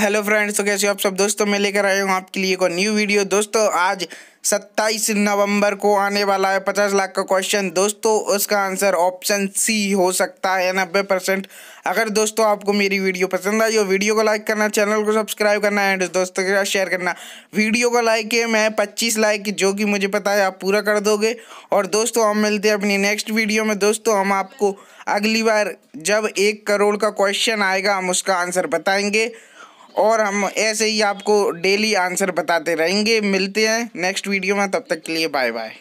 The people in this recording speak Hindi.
हेलो फ्रेंड्स तो कैसे हो आप सब? दोस्तों, मैं लेकर आया हूँ आपके लिए एक न्यू वीडियो दोस्तों, आज 27 नवंबर को आने वाला है 50 लाख का क्वेश्चन दोस्तों, उसका आंसर ऑप्शन सी हो सकता है, नब्बे परसेंट। अगर दोस्तों, आपको मेरी वीडियो पसंद आई हो वीडियो को लाइक करना चैनल को सब्सक्राइब करना एंड दोस्तों के साथ शेयर करना। वीडियो को लाइक है मैं पच्चीस लाइक जो कि मुझे पता है आप पूरा कर दोगे। और दोस्तों, हम मिलते हैं अपनी नेक्स्ट वीडियो में। दोस्तों, हम आपको अगली बार जब एक करोड़ का क्वेश्चन आएगा, हम उसका आंसर बताएँगे। और हम ऐसे ही आपको डेली आंसर बताते रहेंगे। मिलते हैं नेक्स्ट वीडियो में, तब तक के लिए बाय बाय